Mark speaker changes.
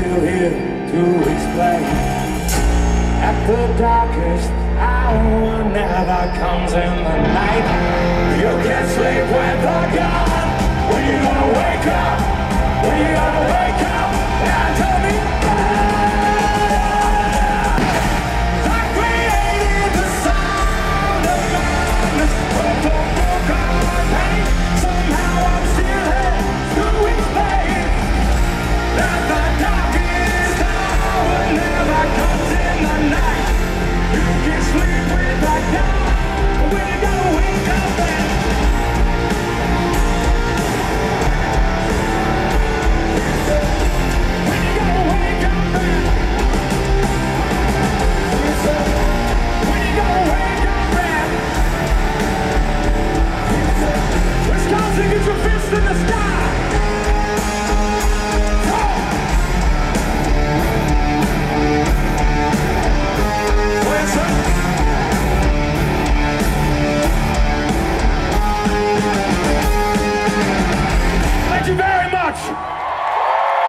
Speaker 1: still here to explain. At the darkest hour never comes in the night. You can't sleep with the gun when you gonna wake up. When you gonna wake up